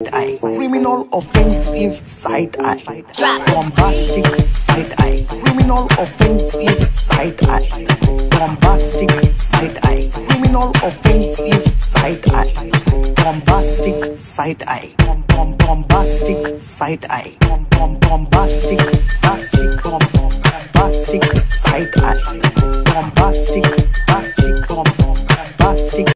Side eye, criminal offensive side eye, bombastic side eye, criminal offensive side eye, bombastic side eye, criminal offensive side eye, bombastic side eye, bomb bombastic side eye, bomb bomb bombastic, bombastic, bombastic side eye, bombastic, bombastic, bomb bombastic.